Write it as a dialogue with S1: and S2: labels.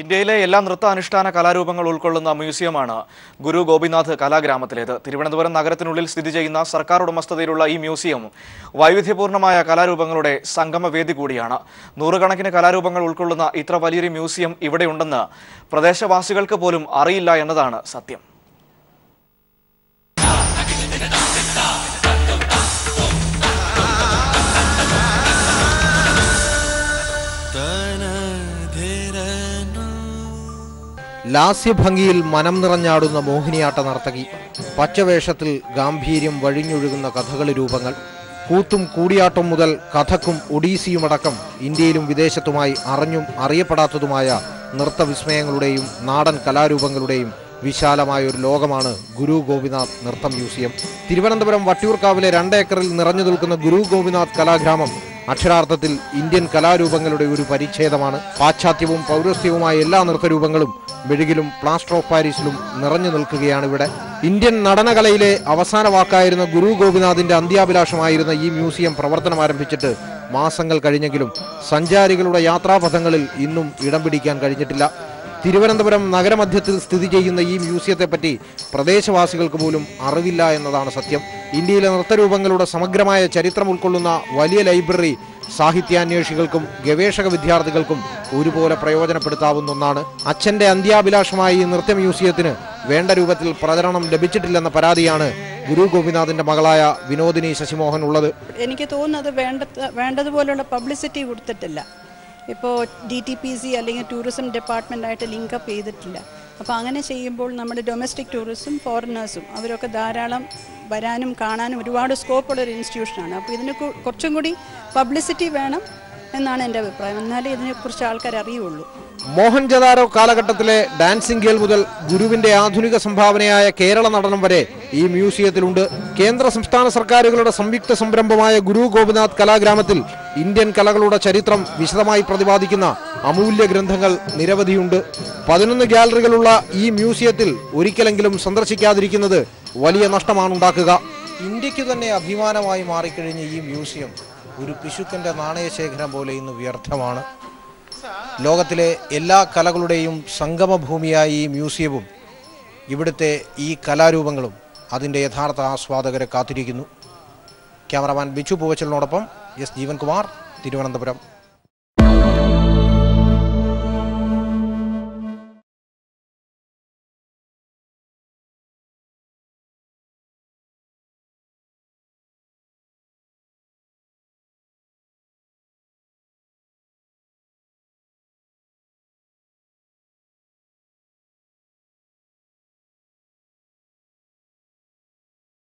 S1: ഇന്ത്യയിലെ എല്ലാ നൃത്ത അനുഷ്ഠാന കലാരൂപങ്ങൾ ഉൾക്കൊള്ളുന്ന മ്യൂസിയമാണ് ഗുരു ഗോപിനാഥ് കലാഗ്രാമത്തിലേത്. തിരുവനന്തപുരം നഗരത്തിനുള്ളിൽ സ്ഥിതി ചെയ്യുന്ന സർക്കാർ ഉടമസ്ഥതയിലുള്ള ഈ മ്യൂസിയം വൈവിധ്യപൂർണമായ കലാരൂപങ്ങളുടെ സംഗമവേദി കൂടിയാണ്. നൂറുകണക്കിന് കലാരൂപങ്ങൾ ഉൾക്കൊള്ളുന്ന ഇത്ര വലിയൊരു മ്യൂസിയം ഇവിടെയുണ്ടെന്ന് പ്രദേശവാസികൾക്ക് പോലും അറിയില്ല എന്നതാണ് സത്യം.
S2: ലാസ്യഭംഗിയിൽ മനം നിറഞ്ഞാടുന്ന മോഹിനിയാട്ട നർത്തകി പച്ചവേഷത്തിൽ ഗാംഭീര്യം വഴിഞ്ഞൊഴുകുന്ന കഥകളി രൂപങ്ങൾ. കൂത്തും കൂടിയാട്ടം മുതൽ കഥക്കും ഒഡീസിയുമടക്കം ഇന്ത്യയിലും വിദേശത്തുമായി അറിഞ്ഞും അറിയപ്പെടാത്തതുമായ നൃത്തവിസ്മയങ്ങളുടെയും നാടൻ കലാരൂപങ്ങളുടെയും വിശാലമായ ഒരു ലോകമാണ് ഗുരു ഗോപിനാഥ് നൃത്ത മ്യൂസിയം. തിരുവനന്തപുരം വട്ടിയൂർക്കാവിലെ രണ്ട് ഏക്കറിൽ നിറഞ്ഞു നിൽക്കുന്ന ഗുരു ഗോപിനാഥ് കലാഗ്രാമം അക്ഷരാർത്ഥത്തിൽ ഇന്ത്യൻ കലാരൂപങ്ങളുടെ ഒരു പരിച്ഛേദമാണ്. പാശ്ചാത്യവും പൗരസ്ത്യവുമായ എല്ലാ നൃത്തരൂപങ്ങളും മെഴുകിലും പ്ലാസ്റ്റർ ഓഫ് പാരീസിലും നിറഞ്ഞു നിൽക്കുകയാണ് ഇവിടെ. ഇന്ത്യൻ നടനകലയിലെ അവസാന വാക്കായിരുന്ന ഗുരു ഗോപിനാഥിന്റെ അന്ത്യാഭിലാഷമായിരുന്ന ഈ മ്യൂസിയം പ്രവർത്തനം ആരംഭിച്ചിട്ട് മാസങ്ങൾ കഴിഞ്ഞെങ്കിലും സഞ്ചാരികളുടെ യാത്രാപഥങ്ങളിൽ ഇന്നും ഇടം പിടിക്കാൻ കഴിഞ്ഞിട്ടില്ല. തിരുവനന്തപുരം നഗരമധ്യത്തിൽ സ്ഥിതി ചെയ്യുന്ന ഈ മ്യൂസിയത്തെപ്പറ്റി പ്രദേശവാസികൾക്ക് പോലും അറിവില്ല എന്നതാണ് സത്യം. ഇന്ത്യയിലെ നൃത്തരൂപങ്ങളുടെ സമഗ്രമായ ചരിത്രം ഉൾക്കൊള്ളുന്ന വലിയ ലൈബ്രറി സാഹിത്യാന്വേഷികൾക്കും ഗവേഷക വിദ്യാർത്ഥികൾക്കും ഒരുപോലെ പ്രയോജനപ്പെടുത്താവുന്ന ഒന്നാണ്. അച്ഛന്റെ അന്ത്യാഭിലാഷമായി നൃത്ത മ്യൂസിയത്തിന് വേണ്ട രൂപത്തിൽ പ്രചരണം ലഭിച്ചിട്ടില്ലെന്ന പരാതിയാണ് ഗുരു ഗോപിനാഥിന്റെ മകളായ വിനോദിനി ശശിമോഹൻ ഉള്ളത്.
S3: എനിക്ക് തോന്നുന്നത് വേണ്ട വേണ്ടതുപോലുള്ള പബ്ലിസിറ്റി കൊടുത്തിട്ടില്ല. ഇപ്പോൾ ഡി ടി പി സി അല്ലെങ്കിൽ ടൂറിസം ഡിപ്പാർട്ട്മെന്റായിട്ട് ലിങ്കപ്പ് ചെയ്തിട്ടില്ല. അപ്പോൾ അങ്ങനെ ചെയ്യുമ്പോൾ നമ്മുടെ ഡൊമസ്റ്റിക് ടൂറിസം ഫോറിനേഴ്സും അവരൊക്കെ ധാരാളം വരാനും കാണാനും ഒരുപാട് സ്കോപ്പുള്ള ഒരു ഇൻസ്റ്റിറ്റ്യൂഷനാണ് അപ്പോൾ ഇതിന് കുറച്ചും കൂടി പബ്ലിസിറ്റി വേണം എന്നാണ് എന്റെ അഭിപ്രായം. എന്നാലേ ഇതിനെക്കുറിച്ച് ആൾക്കാർ അറിയുള്ളൂ.
S2: മോഹൻ ജദാരോ കാലഘട്ടത്തിലെ ഡാൻസിംഗ് ഗേൾ മുതൽ ഗുരുവിന്റെ ആധുനിക സംഭാവനയായ കേരള നടനം വരെ ഈ മ്യൂസിയത്തിലുണ്ട്. കേന്ദ്ര സംസ്ഥാന സർക്കാരുകളുടെ സംയുക്ത സംരംഭമായ ഗുരു ഗോപിനാഥ് കലാഗ്രാമത്തിൽ ഇന്ത്യൻ കലകളുടെ ചരിത്രം വിശദമായി പ്രതിപാദിക്കുന്ന അമൂല്യ ഗ്രന്ഥങ്ങൾ നിരവധിയുണ്ട്. പതിനൊന്ന് ഗാലറികളുള്ള ഈ മ്യൂസിയത്തിൽ ഒരിക്കലെങ്കിലും സന്ദർശിക്കാതിരിക്കുന്നത് വലിയ നഷ്ടമാണ് ഉണ്ടാക്കുക ഇന്ത്യയ്ക്ക് തന്നെ അഭിമാനമായി മാറിക്കഴിഞ്ഞ ഈ മ്യൂസിയം ഒരു പിശുക്കന്റെ നാണയശേഖരം പോലെ ഇന്ന് വ്യർത്ഥമാണ്. ലോകത്തിലെ എല്ലാ കലകളുടെയും സംഗമഭൂമിയായ ഈ മ്യൂസിയവും ഇവിടുത്തെ ഈ കലാരൂപങ്ങളും അതിന്റെ യഥാർത്ഥ ആസ്വാദകരെ കാത്തിരിക്കുന്നു. ക്യാമറമാൻ ബിച്ചു പൂവച്ചലിനോടൊപ്പം എസ് ജീവൻകുമാർ തിരുവനന്തപുരം.